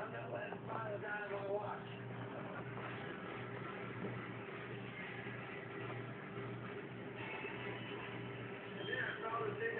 I'm not letting father die on my watch. And then I saw the thing.